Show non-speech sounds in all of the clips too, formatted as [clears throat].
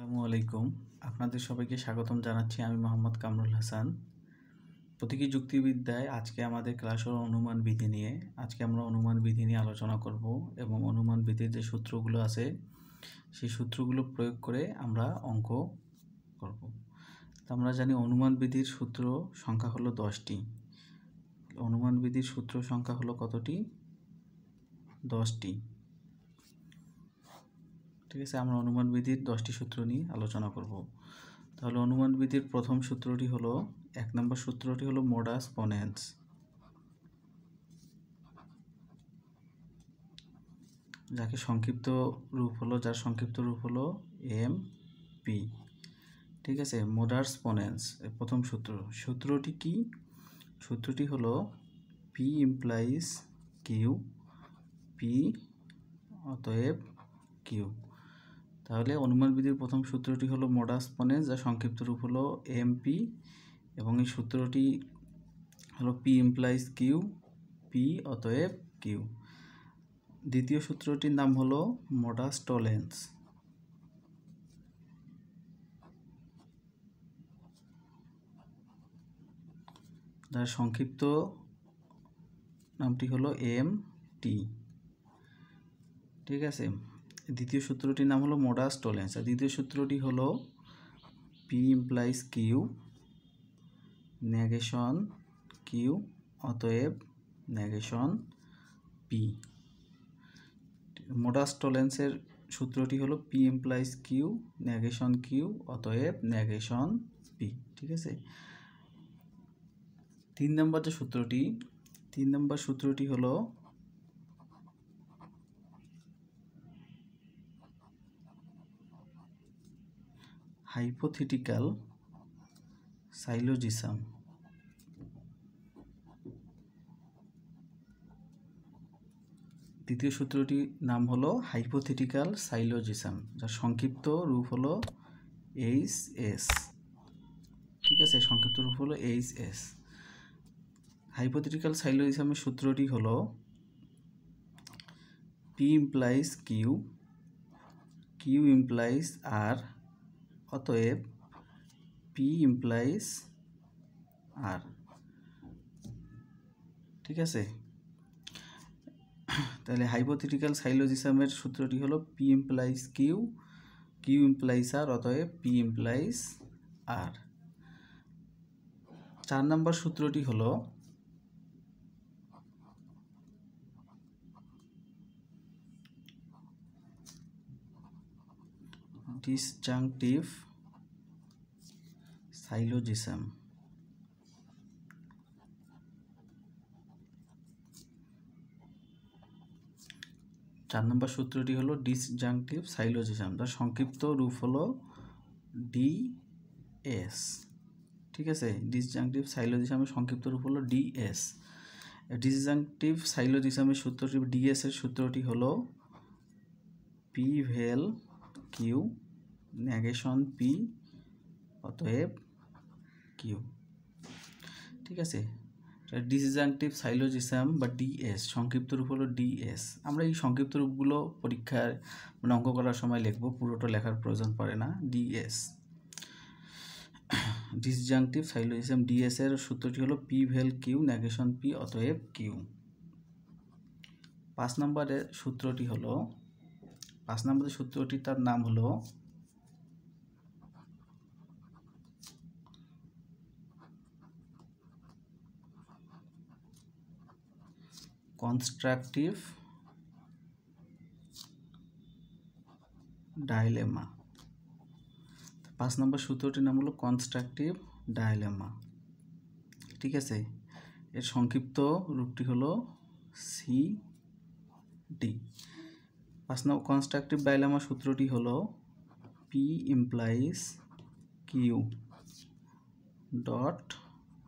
আসসালামু আলাইকুম। আপনাদের সবাইকে স্বাগতম জানাচ্ছি আমি মোহাম্মদ কামরুল হাসান। প্রতীকী যুক্তিবিদ্যায় আজকে আমাদের ক্লাস হলো অনুমান বিধি নিয়ে, আজকে আমরা অনুমান বিধি নিয়ে আলোচনা করব এবং অনুমান বিধির যে সূত্রগুলো আছে, সেই সূত্রগুলো প্রয়োগ করে আমরা অঙ্ক করব। তো আমরা জানি অনুমান বিধির সূত্র সংখ্যা হলো দশটি। অনুমান বিধির সূত্র সংখ্যা হলো কতটি? দশটি। ঠিক আছে, আমরা অনুমান বিধির দশটি সূত্র নিয়ে আলোচনা করব। তাহলে অনুমান বিধির প্রথম সূত্রটি হলো, এক নম্বর সূত্রটি হলো মোডাস পনেন্স যাকে সংক্ষিপ্ত রূপ হলো, যার সংক্ষিপ্ত রূপ হলো এম পি ঠিক আছে মোডার্স পনেন্স প্রথম সূত্র। সূত্রটি কি? সূত্রটি হলো পি ইমপ্লাইজ কিউ পি অতএব কিউ তাহলে অনুমান বিধির প্রথম সূত্রটি হলো মোডাস পনেন্স যার সংক্ষিপ্ত রূপ হলো এমপি এবং এই সূত্রটি হলো পি ইমপ্লাইজ কিউ পি অতএব কিউ দ্বিতীয় সূত্রটির নাম হলো মোডাস টলেন্স। যার সংক্ষিপ্ত নামটি হলো এম টি ঠিক আছে? দ্বিতীয় সূত্রটির নাম হলো মোডাস টোলেন্স আর দ্বিতীয় সূত্রটি হলো P implies Q negation Q অতএব নেগেশন পি মোডাস টোলেন্সের সূত্রটি হলো P implies Q negation Q অতএব নেগেশন পি ঠিক আছে? তিন নম্বর যে সূত্রটি, তিন নম্বর সূত্রটি হলো হাইপোথেটিক্যাল সাইলোজিসাম দ্বিতীয় সূত্রটির নাম হলো হাইপোথেটিক্যাল সাইলোজিসাম যার সংক্ষিপ্ত রূপ হলো এইচ এস ঠিক আছে, সংক্ষিপ্ত রূপ হলো এইচ এস হাইপোথেটিক্যাল সাইলোজিসামের সূত্রটি হলো P implies Q Q implies R অতএব পি ইমপ্লাইজ আর ঠিক আছে? তাহলে হাইপোথেটিক্যাল সাইলোজিসামের সূত্রটি হলো P implies Q Q implies R অতএব পি ইমপ্লাইজ আর চার নম্বর সূত্রটি হলো ডিসজাংটিভ সাইলোজিসাম চার নম্বর সূত্রটি হলো ডিসজাংটিভ সাইলোজিসাম তার সংক্ষিপ্ত রূপ হলো ডি এস ঠিক আছে? ডিসজাংটিভ সাইলোজিসামের সংক্ষিপ্ত রূপ হলো ডিএস ডিসজাংটিভ সাইলোজিসামের সূত্রটি ডিএস এর সূত্রটি হলো P vel Q negation P অতএব কিউ ঠিক আছে? ডিসজাংটিভ সাইলোজিসাম বা ডিএস সংক্ষিপ্ত রূপ হলো ডিএস আমরা এই সংক্ষিপ্ত রূপগুলো পরীক্ষার মানে অঙ্ক করার সময় লিখব, পুরোটা লেখার প্রয়োজন পড়ে না। ডিএস ডিসজাংটিভ সাইলোজিসাম ডিএস এর সূত্রটি হলো P vel Q negation P অতএব কিউ পাঁচ নম্বরের সূত্রটি হলো, পাঁচ নম্বরের সূত্রটি তার নাম হলো কনস্ট্রাকটিভ ডাইলেমা। পাঁচ নম্বর সূত্রটির নাম হলো কনস্ট্রাকটিভ ডাইলেমা। ঠিক আছে? এর সংক্ষিপ্ত রূপটি হলো সি ডি। পাঁচ নম্বর কনস্ট্রাকটিভ ডাইলেমা সূত্রটি হলো P implies Q dot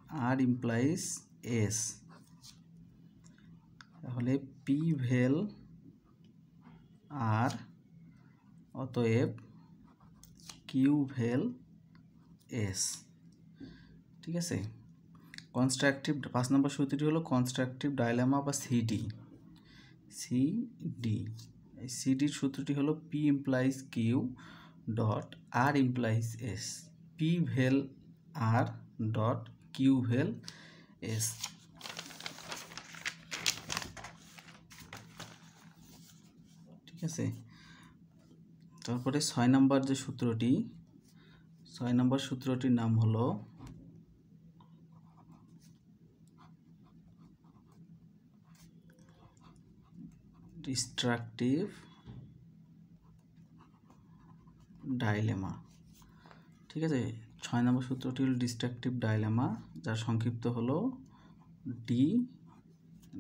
R implies S. তাহলে পি ভেল আর অতএব কিউ ভেল এস, ঠিক আছে? কনস্ট্রাকটিভ, পাঁচ নম্বর সূত্রটি হলো কনস্ট্রাকটিভ ডাইলামা বা সিডি। সিডি, এই সিডির সূত্রটি হলো P implies Q dot R implies S P vel R dot Q vel S. আছে? তারপরে ছয় নম্বর যে সূত্রটি, ছয় নম্বর সূত্রটির নাম হলো ডিস্ট্রাকটিভ ডাইলেমা। ঠিক আছে? ছয় নম্বর সূত্রটি হল ডিস্ট্রাকটিভ ডাইলেমা, যার সংক্ষিপ্ত হলো ডি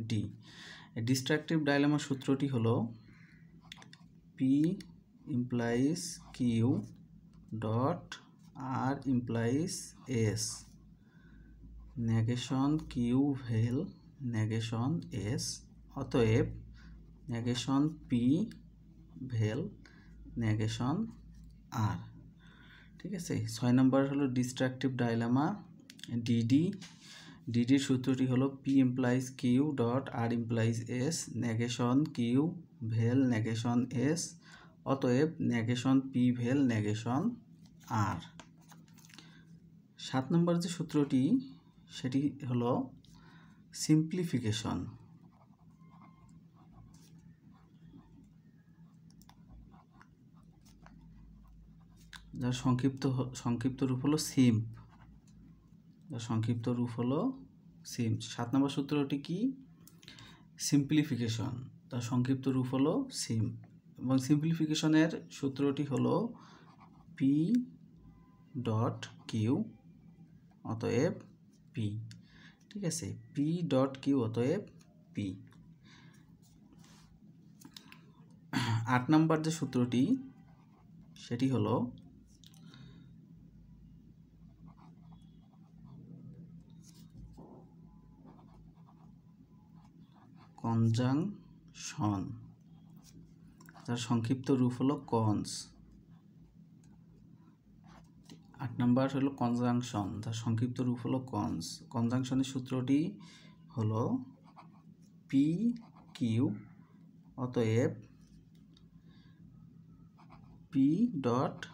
ডি। ডিস্ট্রাকটিভ ডাইলেমা সূত্রটি হলো P implies Q dot R implies S negation Q vel negation S অতএব negation P vel negation R ঠিক আছে? ছয় নম্বর হলো ডিস্ট্রাকটিভ ডাইলামা ডিডি ডিডির সূত্রটি হলো P implies Q dot R implies S negation Q vel negation S অতএব negation P vel negation R সাত নম্বর যে সূত্রটি, সেটি হলো সিম্পলিফিকেশন যার সংক্ষিপ্ত সংক্ষিপ্ত রূপ হলো সিম্প সংক্ষিপ্ত রূপ হলো সিম্প সাত নম্বর সূত্রটি কি? সিম্পলিফিকেশন তার সংক্ষিপ্ত রূপ হলো সিম এবং সিম্পলিফিকেশনের সূত্রটি হলো পি ডট কিউ অতএব পি ঠিক আছে? পি ডট কিউ অতএব পি আট নম্বর যে সূত্রটি, সেটি হলো কনজাংশন যার সংক্ষিপ্ত রূপ হলো কনস। আট নাম্বার হলো কনজাংশন যার সংক্ষিপ্ত রূপ হলো কনস। কনজাংশনের সূত্রটি হলো পি কিউ অতএব পি ডট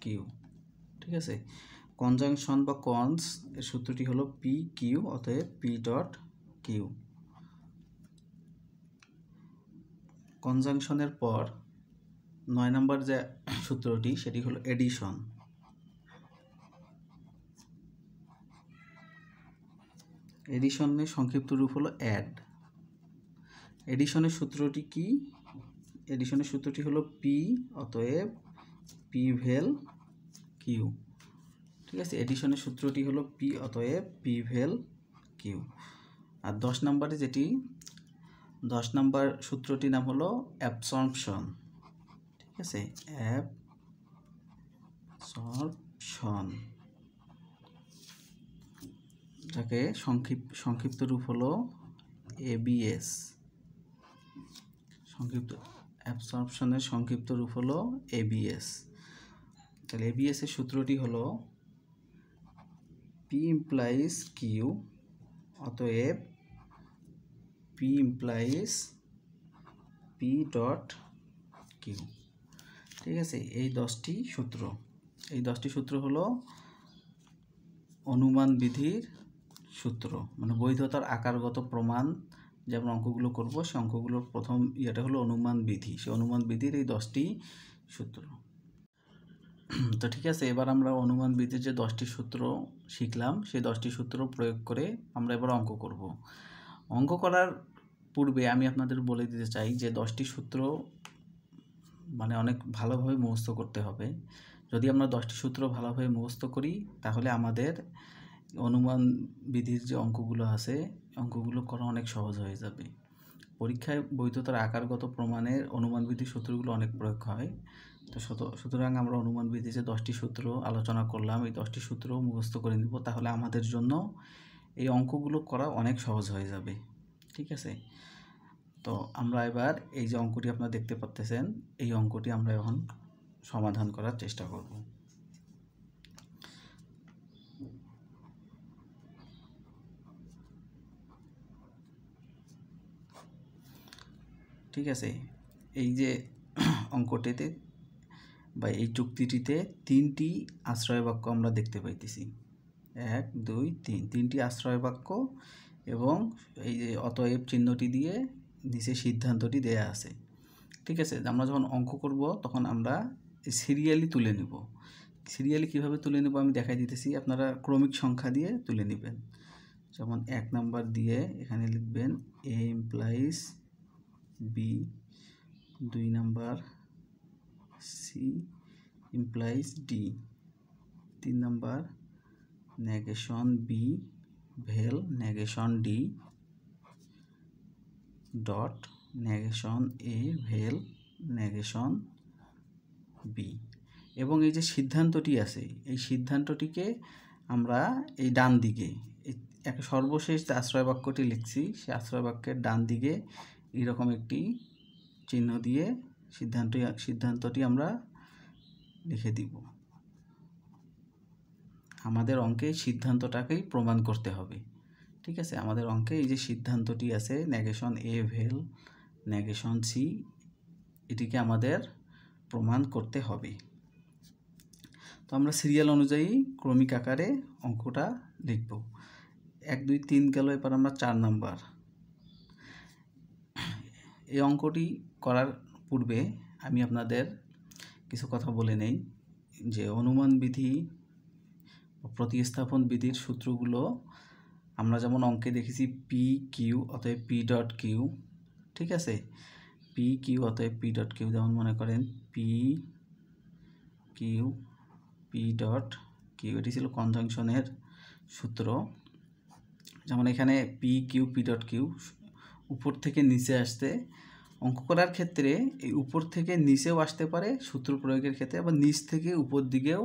কিউ। ঠিক আছে? কনজাংশন বা কনস এর সূত্রটি হলো পি কিউ অতএব পি ডট কিউ। কনজাংশনের পর নয় নম্বর যে সূত্রটি, সেটি হলো এডিশন এডিশনের সংক্ষিপ্ত রূপ হলো অ্যাড এডিশনের সূত্রটি কি? এডিশনের সূত্রটি হলো পি অতএব পি ভেল কিউ ঠিক আছে? এডিশনের সূত্রটি হলো পি অতএব পি ভেল কিউ আর দশ নম্বরে যেটি দশ নম্বর সূত্রটির নাম হলো অ্যাবসর্পশন। ঠিক আছে? অ্যাবসর্পশন। যাকে সংক্ষিপ্ত সংক্ষিপ্ত রূপ হলো এবিএস সংক্ষিপ্ত অ্যাবসর্পশনের সংক্ষিপ্ত রূপ হলো এবিএস তাহলে এবিএস এর সূত্রটি হলো পি ইমপ্লাইজ কিউ অতএব P implies P dot Q ঠিক আছে, এই দশটি সূত্র। এই দশটি সূত্র হলো অনুমান বিধির সূত্র মানে বৈধতার আকারগত প্রমাণ যে আমরা অঙ্কগুলো করব, সে অঙ্কগুলোর প্রথম ইয়েটা হলো অনুমান বিধি। সে অনুমান বিধির এই দশটি সূত্র। তো ঠিক আছে, এবার আমরা অনুমান বিধির যে দশটি সূত্র শিখলাম, সেই দশটি সূত্র প্রয়োগ করে আমরা এবার অঙ্ক করব। অঙ্ক করার পূর্বে আমি আপনাদের বলে দিতে চাই যে দশটি সূত্র মানে অনেক ভালোভাবে মুখস্থ করতে হবে। যদি আমরা দশটি সূত্র ভালোভাবে মুখস্থ করি, তাহলে আমাদের অনুমান বিধির যে অঙ্কগুলো আছে, অঙ্কগুলো করা অনেক সহজ হয়ে যাবে। পরীক্ষায় বৈধতার আকারগত প্রমাণের অনুমান বিধির সূত্রগুলো অনেক প্রয়োগ হয়। তো সুতরাং আমরা অনুমান বিধি যে দশটি সূত্র আলোচনা করলাম, এই দশটি সূত্র মুখস্থ করে নিব, তাহলে আমাদের জন্য এই অঙ্কগুলো করা অনেক সহজ হয়ে যাবে, ঠিক আছে? তো আমরা এবার এই যে অঙ্কটি আপনারা দেখতে পাচ্তেছেন এই অঙ্কটি আমরা এখন সমাধান করার চেষ্টা করব। ঠিক আছে? এই যে [clears throat] অঙ্কটিতে বা এই চুক্তিটিতে তিনটি আশ্রয় বাক্য আমরা দেখতে পাইতেছি। এক, দুই, তিন। তিনটি আশ্রয় বাক্য এবং এই যে অতএব চিহ্নটি দিয়ে নিচে সিদ্ধান্তটি দেয়া আছে। ঠিক আছে, আমরা যখন অঙ্ক করব, তখন আমরা সিরিয়ালি তুলে নেব। সিরিয়ালি কীভাবে তুলে নেব আমি দেখাই দিতেছি, আপনারা ক্রমিক সংখ্যা দিয়ে তুলে নেবেন। যেমন এক নাম্বার দিয়ে এখানে লিখবেন এ ইমপ্লাইজ বি দুই নাম্বার সি ইমপ্লাইজ ডি তিন number negation B vel negation D dot negation A vel negation B এবং এই যে সিদ্ধান্তটি আছে, এই সিদ্ধান্তটিকে আমরা এই ডান দিকে এক সর্বশেষ যে আশ্রয় বাক্যটি লিখছি, সেই আশ্রয় বাক্যের ডান দিকে এইরকম একটি চিহ্ন দিয়ে সিদ্ধান্ত সিদ্ধান্তটি আমরা লিখে দিব। আমাদের অঙ্কে সিদ্ধান্তটাকেই প্রমাণ করতে হবে। ঠিক আছে? আমাদের অঙ্কে এই যে সিদ্ধান্তটি আছে negation A vel negation C এটিকে আমাদের প্রমাণ করতে হবে। তো আমরা সিরিয়াল অনুযায়ী ক্রমিক আকারে অঙ্কটা লিখব। এক, দুই, তিন গেল, এবার আমরা চার নাম্বার। এই অঙ্কটি করার পূর্বে আমি আপনাদের কিছু কথা বলে নেই যে অনুমান বিধি প্রতিস্থাপন বিধির সূত্রগুলো আমরা যেমন অঙ্কে দেখেছি পি কিউ অতএব পি ডট কিউ ঠিক আছে? পি কিউ অতএব পি ডট কিউ যেমন মনে করেন P Q P dot Q এটি ছিল কনজাংশনের সূত্র। যেমন এখানে P Q P dot Q উপর থেকে নিচে আসতে অঙ্ক করার ক্ষেত্রে এই উপর থেকে নিচেও আসতে পারে সূত্র প্রয়োগের ক্ষেত্রে, আবার নিচ থেকে উপর দিকেও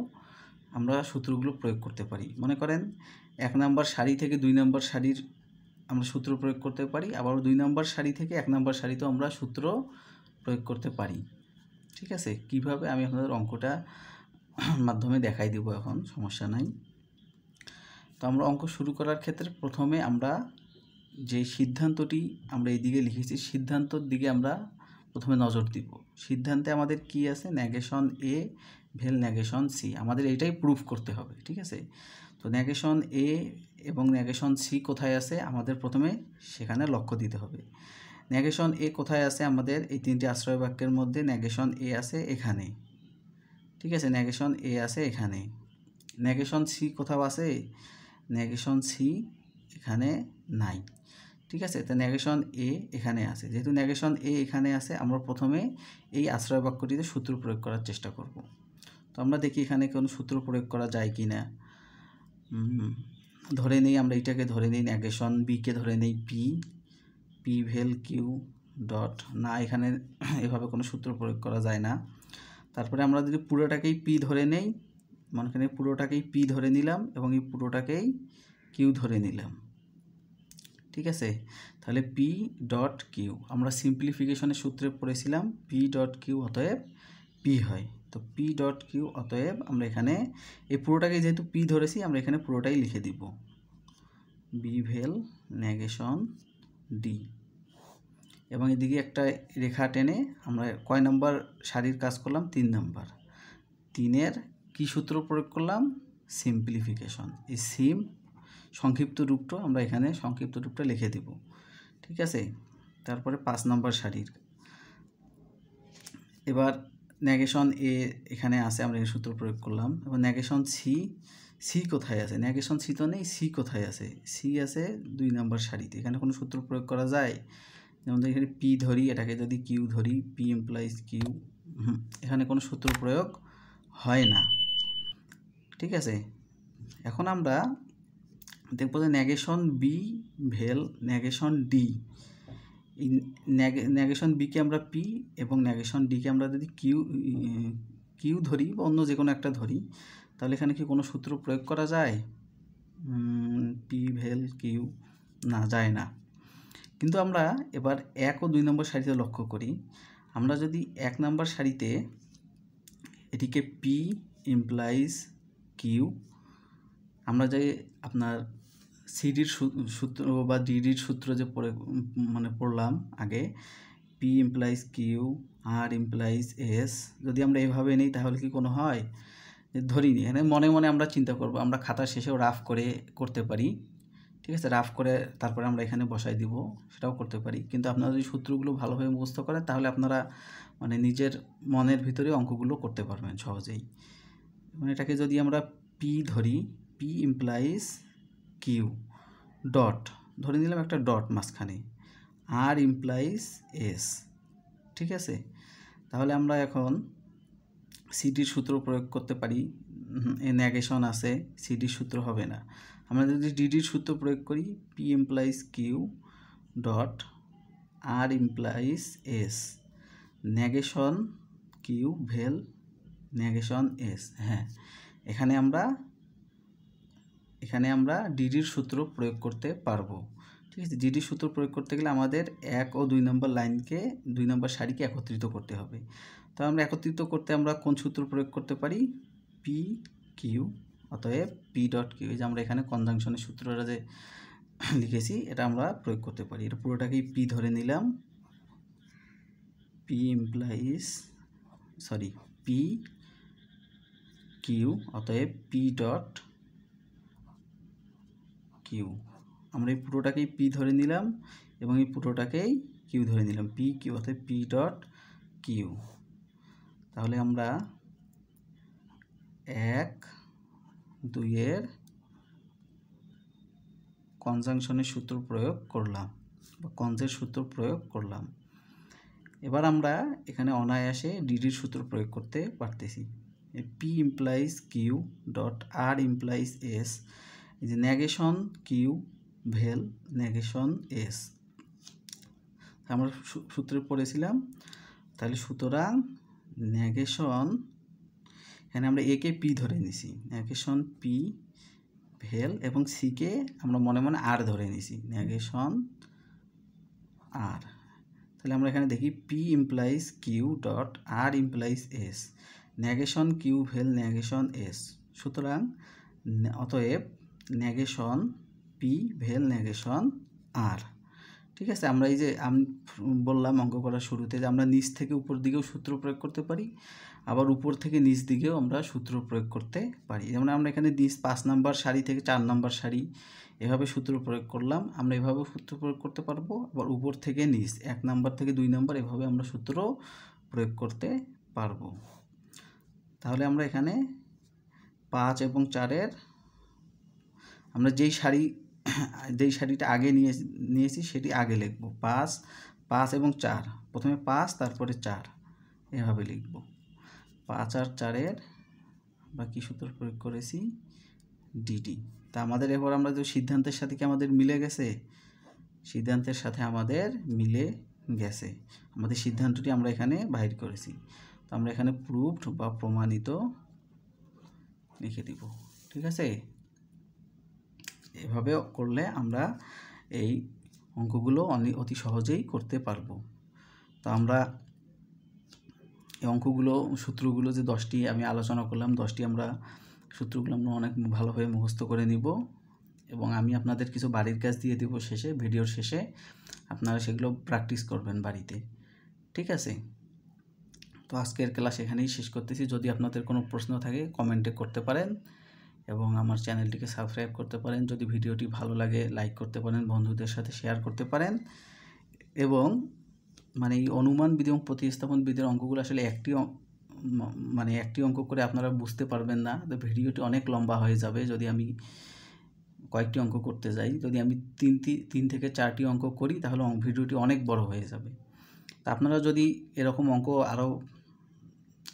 আমরা সূত্রগুলো প্রয়োগ করতে পারি। মনে করেন, এক নম্বর সারি থেকে দুই নম্বর সারির আমরা সূত্র প্রয়োগ করতে পারি আবার দুই নম্বর সারি থেকে এক নম্বর সারিতেও আমরা সূত্র প্রয়োগ করতে পারি। ঠিক আছে? কীভাবে? আমি আপনাদের অঙ্কটা [clears throat] মাধ্যমে দেখাই দেবো এখন, সমস্যা নাই। তো আমরা অঙ্ক শুরু করার ক্ষেত্রে প্রথমে আমরা যে সিদ্ধান্তটি আমরা এই দিকে লিখেছি, সিদ্ধান্তর দিকে আমরা প্রথমে নজর দিব। সিদ্ধান্তে আমাদের কি আছে? Negation A vel negation C, আমাদের এইটাই প্রুফ করতে হবে, ঠিক আছে? তো ন্যাগেশন এ এবং ন্যাগেশন সি কোথায় আছে? আমাদের প্রথমে সেখানে লক্ষ্য দিতে হবে। ন্যাগেশন এ কোথায় আছে? আমাদের এই তিনটি আশ্রয় বাক্যের মধ্যে ন্যাগেশন এ আছে এখানে, ঠিক আছে? ন্যাগেশন এ আছে এখানে। ন্যাগেশন সি কোথাও আছে? ন্যাগেশন সি এখানে নাই, ঠিক আছে? তো নেগেশন এ এখানে আছে। যেহেতু নেগেশন এ এখানে আছে, আমরা প্রথমে এই আশ্রয় বাক্যটিতে সূত্র প্রয়োগ করার চেষ্টা করব। তো আমরা দেখি এখানে কোনো সূত্র প্রয়োগ করা যায় কি না। ধরে নেই আমরা এটাকে ধরে নিই নেগেশন বিকে ধরে নেই P P vel Q dot. না, এখানে [clears throat] এভাবে কোনো সূত্র প্রয়োগ করা যায় না। তারপরে আমরা যদি পুরোটাকেই পি ধরে নেই মানে পুরোটাকেই পি ধরে নিলাম এবং এই পুরোটাকেই কিউ ধরে নিলাম। ঠিক আছে? তাহলে পি ডট কিউ আমরা সিম্পলিফিকেশনের সূত্রে পড়েছিলাম পি ডট কিউ অতএব পি হয়। তো পি ডট কিউ অতএব আমরা এখানে, এই পুরোটাকে যেহেতু পি ধরেছি, আমরা এখানে পুরোটাই লিখে দিব। বি ভেল নেগেশন ডি এবং এদিকে একটা রেখা টেনে আমরা কয় নম্বর সারির কাজ করলাম? তিন নম্বর। তিনের কি সূত্র প্রয়োগ করলাম? সিম্পলিফিকেশন এই সিম সংক্ষিপ্ত রূপটা আমরা এখানে সংক্ষিপ্ত রূপটা লিখে দেব। ঠিক আছে? তারপরে পাঁচ নম্বর শাড়ির এবার ন্যাগেশন এ এখানে আছে, আমরা এই সূত্র প্রয়োগ করলাম। এবং ন্যাগেশন সি সি কোথায় আছে? ন্যাগেশন সি তো নেই, সি কোথায় আছে? সি আছে দুই নম্বর শাড়িতে এখানে কোনো সূত্র প্রয়োগ করা যায়? যেমন এখানে পি ধরি, এটাকে যদি কিউ ধরি পি এমপ্লয়িজ কিউ এখানে কোনো সূত্র প্রয়োগ হয় না। ঠিক আছে? এখন আমরা দেখব যে negation B vel negation D এই নেগেশন বিকে আমরা পি এবং নেগেশন ডিকে আমরা যদি কিউ কিউ ধরি বা অন্য যে কোনো একটা ধরি, তাহলে এখানে কি কোনো সূত্র প্রয়োগ করা যায়? পি ভেল কিউ না, যায় না। কিন্তু আমরা এবার এক ও দুই নম্বর সারিতে লক্ষ্য করি। আমরা যদি এক নম্বর সারিতে এটিকে পি ইমপ্লাইজ কিউ আমরা যে আপনার সিডির সূত্র বা ডিডির সূত্র যে পড়ে মানে পড়লাম আগে P implies Q R implies S যদি আমরা এভাবে নিই তাহলে কি কোনো হয়? ধরি নি এখানে মনে মনে আমরা চিন্তা করব, আমরা খাতার শেষেও রাফ করে করতে পারি, ঠিক আছে? রাফ করে তারপরে আমরা এখানে বসাই দিব, সেটাও করতে পারি। কিন্তু আপনারা যদি সূত্রগুলো ভালোভাবে মুখস্থ করেন, তাহলে আপনারা মানে নিজের মনের ভিতরে অঙ্কগুলো করতে পারবেন সহজেই। মানে এটাকে যদি আমরা পি ধরি পি ইমপ্লাইজ কিউ, ডট, ধরে নিলাম একটা ডট মাঝখানে, আর ইমপ্লাইজ এস ঠিক আছে? তাহলে আমরা এখন সিডির সূত্র প্রয়োগ করতে পারি এ ন্যাগেশন আছে সিডির সূত্র হবে না। আমরা যদি ডিডির সূত্র প্রয়োগ করি P implies Q dot R implies S negation Q vel negation S হ্যাঁ। এখানে আমরা এখানে আমরা ডিডির সূত্র প্রয়োগ করতে পারব। ঠিক আছে? ডিডির সূত্র প্রয়োগ করতে গেলে আমাদের এক ও দুই নম্বর লাইনকে, দুই নম্বর সারিকে একত্রিত করতে হবে। তো আমরা একত্রিত করতে আমরা কোন সূত্র প্রয়োগ করতে পারি? পি কিউ অতএব পি ডট কিউ যে আমরা এখানে কনজাংশনের সূত্রটা যে লিখেছি, এটা আমরা প্রয়োগ করতে পারি। এটা পুরোটাকেই পি ধরে নিলাম। P implies sorry P Q অতএব পি ডট কিউ আমরা এই পুরোটাকেই পি ধরে নিলাম এবং এই পুরোটাকেই কিউ ধরে নিলাম। পি কিউ অর্থাৎ পি ডট কিউ তাহলে আমরা এক, দুইয়ের কনজাংশনের সূত্র প্রয়োগ করলাম বা কনজের সূত্র প্রয়োগ করলাম। এবার আমরা এখানে অনায়াসে ডিডির সূত্র প্রয়োগ করতে পারতেছি। P implies Q dot R implies S যে negation Q vel negation S আমরা সূত্রে পড়েছিলাম। তাহলে সুতরাং নেগেশন এখানে আমরা একে পি ধরে নিছি। নেগেশন পি ভেল এবং সিকে আমরা মনে মনে আর ধরে নিছি। নেগেশন আর তাহলে আমরা এখানে দেখি P implies Q dot R implies S negation Q vel negation S সুতরাং, অতএব negation P vel negation R ঠিক আছে? আমরা এই যে আমি বললাম অঙ্ক করার শুরুতে যে আমরা নিচ থেকে উপর দিকেও সূত্র প্রয়োগ করতে পারি, আবার উপর থেকে নিচ দিকেও আমরা সূত্র প্রয়োগ করতে পারি। যেমন আমরা এখানে নিচ পাঁচ নাম্বার সারি থেকে চার নাম্বার সারি এভাবে সূত্র প্রয়োগ করলাম, আমরা এভাবে সূত্র প্রয়োগ করতে পারব। আবার উপর থেকে নিচ, এক নাম্বার থেকে দুই নাম্বার এভাবে আমরা সূত্র প্রয়োগ করতে পারব। তাহলে আমরা এখানে পাঁচ এবং চারের আমরা যেই শাড়ি, যেই শাড়িটা আগে নিয়ে, নিয়েছি সেটি আগে লিখব। পাঁচ পাঁচ এবং চার। প্রথমে পাঁচ, তারপরে চার। এভাবে লিখব। পাঁচ আর চারের আমরা কী সূত্র প্রয়োগ করেছি ডিডি। তা আমাদের এবার আমরা যে সিদ্ধান্তের সাথে কি আমাদের মিলে গেছে? সিদ্ধান্তের সাথে আমাদের মিলে গেছে। আমাদের সিদ্ধান্তটি আমরা এখানে বাহির করেছি। তো আমরা এখানে প্রুফড বা প্রমাণিত লিখে দিব। ঠিক আছে? এভাবে করলে আমরা এই অঙ্কগুলো অতি সহজেই করতে পারব। তো আমরা এই অঙ্কগুলো, সূত্রগুলো যে দশটি আমি আলোচনা করলাম, দশটি আমরা সূত্রগুলো আমরা অনেক ভালোভাবে মুখস্থ করে নিব এবং আমি আপনাদের কিছু বাড়ির কাজ দিয়ে দিব শেষে, ভিডিওর শেষে। আপনারা সেগুলো প্র্যাকটিস করবেন বাড়িতে। ঠিক আছে? তো আজকের ক্লাস এখানেই শেষ করতেছি। যদি আপনাদের কোনো প্রশ্ন থাকে, কমেন্টে করতে পারেন। এবং আমার চ্যানেলটিকে সাবস্ক্রাইব করতে পারেন। যদি ভিডিওটি ভালো লাগে, লাইক করতে পারেন, বন্ধুদের সাথে শেয়ার করতে পারেন। এবং মানে এই অনুমান বিধি এবং প্রতিস্থাপন বিধির অঙ্কগুলো আসলে একটি মানে একটি অঙ্ক করে আপনারা বুঝতে পারবেন না। তো ভিডিওটি অনেক লম্বা হয়ে যাবে যদি আমি কয়েকটি অঙ্ক করতে যাই। যদি আমি তিনটি তিন থেকে চারটি অঙ্ক করি, তাহলে ভিডিওটি অনেক বড় হয়ে যাবে। তা আপনারা যদি এরকম অঙ্ক আরও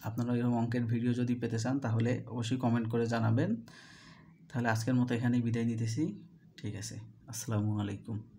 আপনারা এরকম অঙ্কের ভিডিও যদি পেতে চান, তাহলে অবশ্যই কমেন্ট করে জানাবেন। তাহলে আজকের মতো এখানেই বিদায় নিতেছি। ঠিক আছে, আসসালামু আলাইকুম।